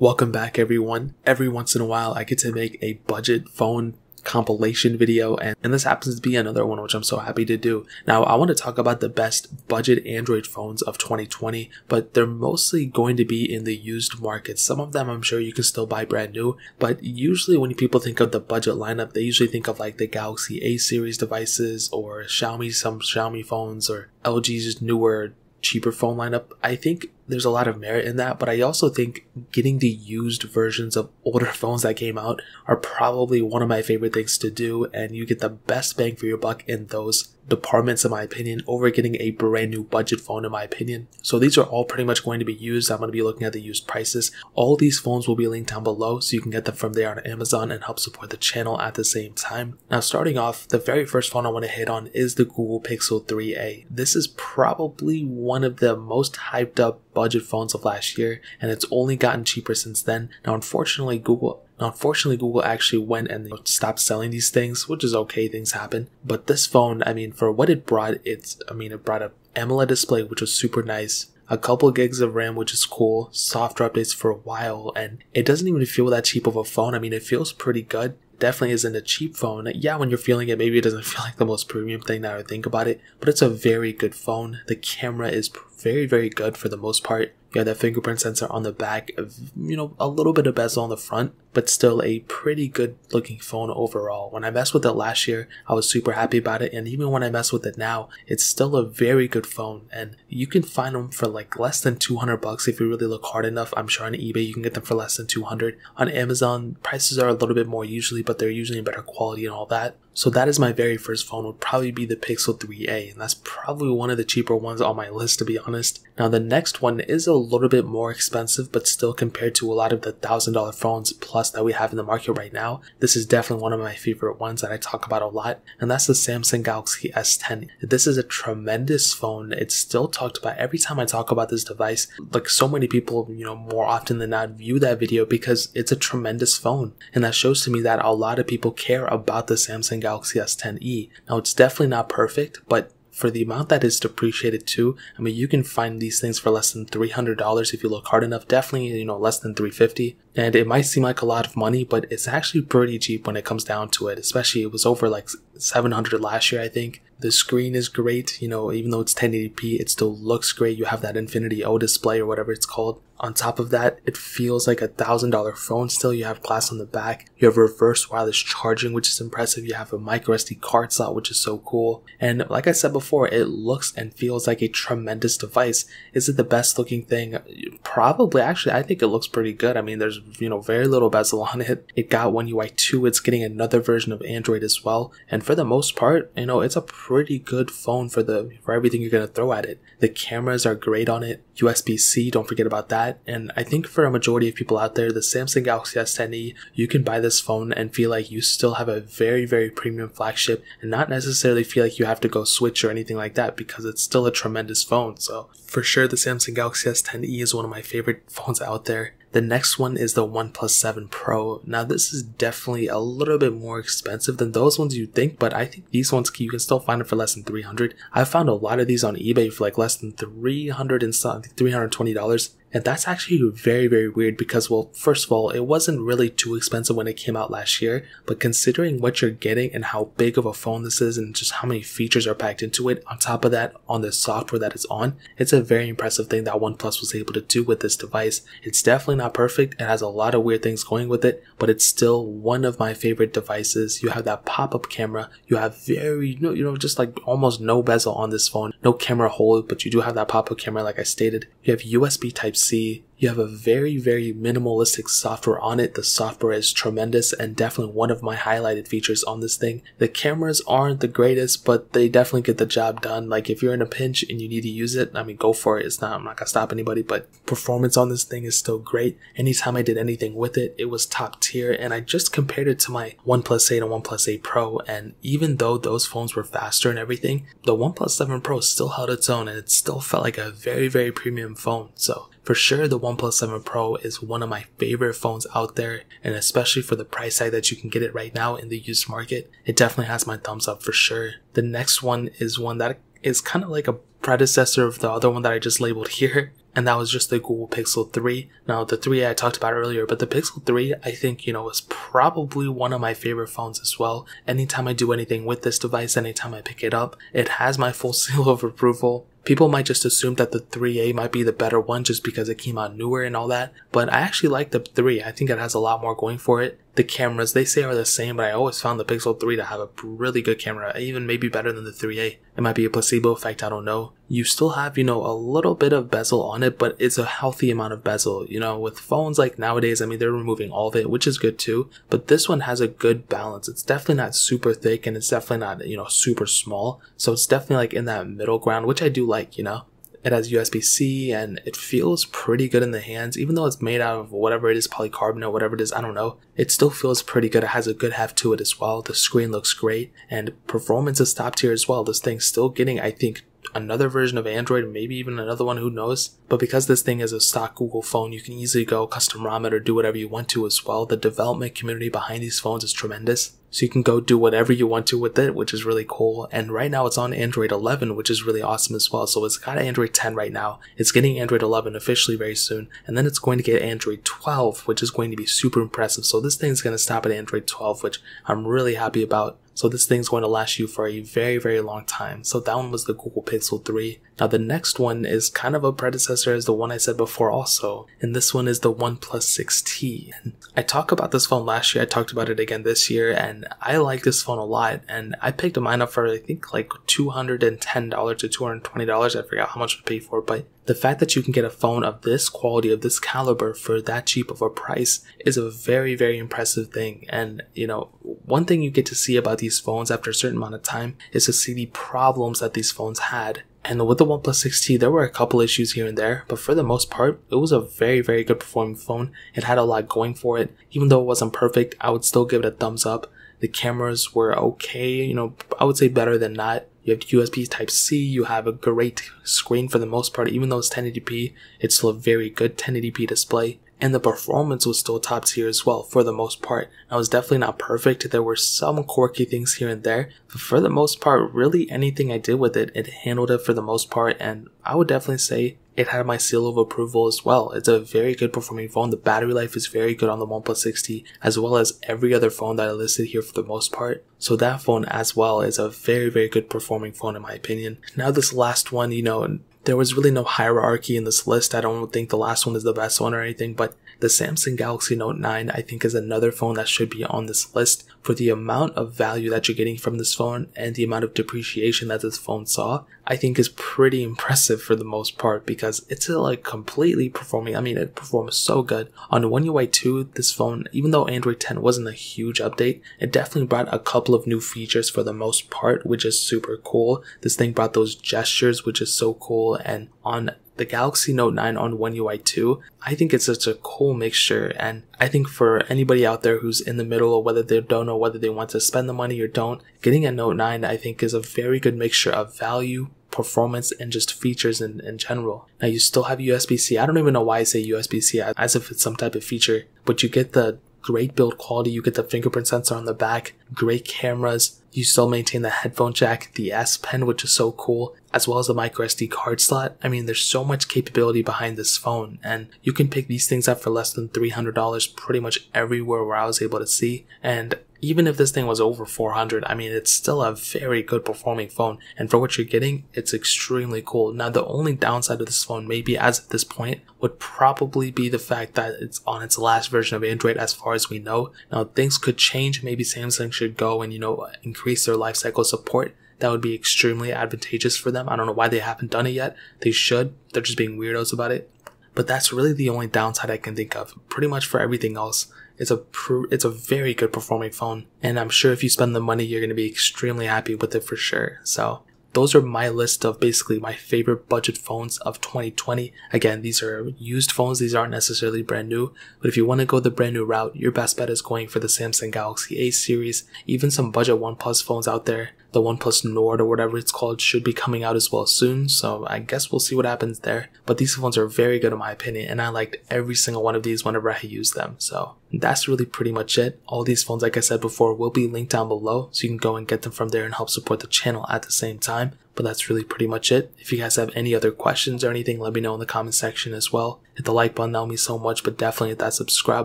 Welcome back everyone. Every once in a while I get to make a budget phone compilation video and, and this happens to be another one which I'm so happy to do. Now I want to talk about the best budget Android phones of 2020 but they're mostly going to be in the used market. Some of them I'm sure you can still buy brand new but usually when people think of the budget lineup they usually think of like the Galaxy A series devices or Xiaomi some Xiaomi phones or LG's newer cheaper phone lineup. I think there's a lot of merit in that, but I also think getting the used versions of older phones that came out are probably one of my favorite things to do, and you get the best bang for your buck in those departments, in my opinion, over getting a brand new budget phone, in my opinion. So these are all pretty much going to be used. I'm going to be looking at the used prices. All these phones will be linked down below, so you can get them from there on Amazon and help support the channel at the same time. Now, starting off, the very first phone I want to hit on is the Google Pixel 3a. This is probably one of the most hyped up budget phones of last year, and it's only gotten cheaper since then. Now, unfortunately, Google now, unfortunately, Google actually went and stopped selling these things, which is okay, things happen. But this phone, I mean, for what it brought, it's, I mean, it brought a AMOLED display, which was super nice, a couple gigs of RAM, which is cool, software updates for a while, and it doesn't even feel that cheap of a phone. I mean, it feels pretty good. Definitely isn't a cheap phone. Yeah, when you're feeling it, maybe it doesn't feel like the most premium thing now I think about it, but it's a very good phone. The camera is very, very good for the most part. You have that fingerprint sensor on the back, you know, a little bit of bezel on the front, but still a pretty good looking phone overall. When I messed with it last year, I was super happy about it. And even when I mess with it now, it's still a very good phone. And you can find them for like less than 200 bucks if you really look hard enough. I'm sure on eBay you can get them for less than 200. On Amazon, prices are a little bit more usually, but they're usually better quality and all that. So that is my very first phone would probably be the Pixel 3a and that's probably one of the cheaper ones on my list to be honest. Now the next one is a little bit more expensive but still compared to a lot of the $1000 phones plus that we have in the market right now, this is definitely one of my favorite ones that I talk about a lot and that's the Samsung Galaxy S10. This is a tremendous phone. It's still talked about every time I talk about this device. Like so many people, you know, more often than not view that video because it's a tremendous phone and that shows to me that a lot of people care about the Samsung Galaxy S10e. Now it's definitely not perfect, but for the amount that is depreciated too, I mean, you can find these things for less than $300 if you look hard enough. Definitely, you know, less than 350 And it might seem like a lot of money, but it's actually pretty cheap when it comes down to it. Especially it was over like 700 last year, I think. The screen is great, you know, even though it's 1080p, it still looks great. You have that Infinity O display or whatever it's called. On top of that, it feels like a thousand dollar phone still. You have glass on the back. You have reverse wireless charging, which is impressive. You have a micro SD card slot, which is so cool. And like I said before, it looks and feels like a tremendous device. Is it the best looking thing? Probably. Actually, I think it looks pretty good. I mean, there's, you know, very little bezel on it. It got One UI 2. It's getting another version of Android as well. And for the most part, you know, it's a pretty good phone for the, for everything you're going to throw at it. The cameras are great on it. USB-C, don't forget about that. And I think for a majority of people out there, the Samsung Galaxy S10e, you can buy this phone and feel like you still have a very, very premium flagship and not necessarily feel like you have to go switch or anything like that because it's still a tremendous phone. So for sure, the Samsung Galaxy S10e is one of my favorite phones out there. The next one is the OnePlus 7 Pro. Now this is definitely a little bit more expensive than those ones you think, but I think these ones you can still find them for less than 300. I found a lot of these on eBay for like less than 300 and something, $320. And that's actually very, very weird because, well, first of all, it wasn't really too expensive when it came out last year, but considering what you're getting and how big of a phone this is and just how many features are packed into it, on top of that, on the software that it's on, it's a very impressive thing that OnePlus was able to do with this device. It's definitely not perfect, it has a lot of weird things going with it, but it's still one of my favorite devices. You have that pop-up camera, you have very, you know, you know, just like almost no bezel on this phone, no camera hole, but you do have that pop-up camera like I stated. You have USB Type C you have a very, very minimalistic software on it. The software is tremendous and definitely one of my highlighted features on this thing. The cameras aren't the greatest, but they definitely get the job done. Like if you're in a pinch and you need to use it, I mean, go for it. It's not, I'm not gonna stop anybody, but performance on this thing is still great. Anytime I did anything with it, it was top tier. And I just compared it to my OnePlus 8 and OnePlus 8 Pro. And even though those phones were faster and everything, the OnePlus 7 Pro still held its own and it still felt like a very, very premium phone. So for sure, the OnePlus 7 Pro is one of my favorite phones out there, and especially for the price tag that you can get it right now in the used market, it definitely has my thumbs up for sure. The next one is one that is kind of like a predecessor of the other one that I just labeled here, and that was just the Google Pixel 3. Now, the 3 I talked about earlier, but the Pixel 3, I think, you know, is probably one of my favorite phones as well. Anytime I do anything with this device, anytime I pick it up, it has my full seal of approval. People might just assume that the 3A might be the better one just because it came out newer and all that, but I actually like the 3. I think it has a lot more going for it. The cameras, they say are the same, but I always found the Pixel 3 to have a really good camera, even maybe better than the 3A. It might be a placebo effect, I don't know. You still have, you know, a little bit of bezel on it, but it's a healthy amount of bezel. You know, with phones like nowadays, I mean, they're removing all of it, which is good too, but this one has a good balance. It's definitely not super thick and it's definitely not, you know, super small. So it's definitely like in that middle ground, which I do like, you know. It has USB C and it feels pretty good in the hands, even though it's made out of whatever it is, polycarbonate, whatever it is, I don't know. It still feels pretty good. It has a good heft to it as well. The screen looks great and performance is top tier as well. This thing's still getting, I think, another version of Android, maybe even another one, who knows. But because this thing is a stock Google phone, you can easily go custom ROM it or do whatever you want to as well. The development community behind these phones is tremendous. So you can go do whatever you want to with it, which is really cool. And right now it's on Android 11, which is really awesome as well. So it's got Android 10 right now. It's getting Android 11 officially very soon. And then it's going to get Android 12, which is going to be super impressive. So this thing's going to stop at Android 12, which I'm really happy about. So this thing's going to last you for a very, very long time. So that one was the Google Pixel 3. Now the next one is kind of a predecessor as the one I said before also. And this one is the OnePlus 6T. And I talked about this phone last year. I talked about it again this year and I like this phone a lot. And I picked mine up for I think like $210 to $220. I forgot how much I paid for it, but the fact that you can get a phone of this quality, of this caliber for that cheap of a price is a very, very impressive thing. And, you know, one thing you get to see about these phones after a certain amount of time is to see the problems that these phones had. And with the OnePlus 6T, there were a couple issues here and there, but for the most part, it was a very, very good performing phone. It had a lot going for it. Even though it wasn't perfect, I would still give it a thumbs up. The cameras were okay, you know, I would say better than not. You have USB Type C, you have a great screen for the most part, even though it's 1080p, it's still a very good 1080p display. And the performance was still top tier as well for the most part. It was definitely not perfect. There were some quirky things here and there, but for the most part, really anything I did with it, it handled it for the most part. And I would definitely say it had my seal of approval as well. It's a very good performing phone. The battery life is very good on the OnePlus 6T, as well as every other phone that I listed here for the most part. So that phone as well is a very, very good performing phone in my opinion. Now this last one, you know, there was really no hierarchy in this list. I don't think the last one is the best one or anything, but the Samsung Galaxy Note 9 I think is another phone that should be on this list for the amount of value that you're getting from this phone and the amount of depreciation that this phone saw. I think is pretty impressive for the most part because it's uh, like completely performing. I mean, it performs so good on One UI 2. This phone, even though Android 10 wasn't a huge update, it definitely brought a couple of new features for the most part, which is super cool. This thing brought those gestures, which is so cool. And on the Galaxy Note 9 on One UI 2, I think it's such a cool mixture. And I think for anybody out there who's in the middle or whether they don't know whether they want to spend the money or don't, getting a Note 9 I think is a very good mixture of value, performance and just features in, in general. Now you still have USB-C. I don't even know why I say USB-C as if it's some type of feature, but you get the great build quality. You get the fingerprint sensor on the back, great cameras. You still maintain the headphone jack, the S Pen, which is so cool, as well as the micro SD card slot. I mean, there's so much capability behind this phone, and you can pick these things up for less than $300 pretty much everywhere where I was able to see. And even if this thing was over 400 i mean it's still a very good performing phone. And for what you're getting it's extremely cool. Now the only downside of this phone maybe as of this point would probably be the fact that it's on its last version of android as far as we know. Now things could change. Maybe samsung should go and you know increase their lifecycle support. That would be extremely advantageous for them. I don't know why they haven't done it yet. They should. They're just being weirdos about it. But that's really the only downside i can think of pretty much for everything else it's a pr- it's a very good performing phone, and I'm sure if you spend the money, you're going to be extremely happy with it for sure. So those are my list of basically my favorite budget phones of 2020. Again, these are used phones, these aren't necessarily brand new, but if you want to go the brand new route, your best bet is going for the Samsung Galaxy A series, even some budget OnePlus phones out there. The OnePlus Nord or whatever it's called should be coming out as well soon, so I guess we'll see what happens there. But these phones are very good in my opinion, and I liked every single one of these whenever I use them. So that's really pretty much it. All these phones, like I said before, will be linked down below, so you can go and get them from there and help support the channel at the same time. But that's really pretty much it. If you guys have any other questions or anything, let me know in the comment section as well. Hit the like button, that would mean so much, but definitely hit that subscribe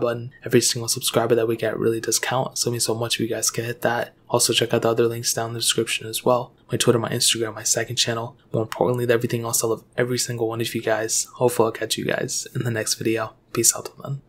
button. Every single subscriber that we get really does count, so it means so much if you guys can hit that. Also, check out the other links down in the description as well. My Twitter, my Instagram, my second channel. More importantly everything else, I love every single one of you guys. Hopefully, I'll catch you guys in the next video. Peace out, then.